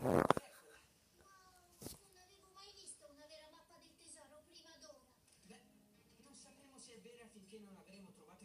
Non non sapremo se è vera finché non avremo trovato.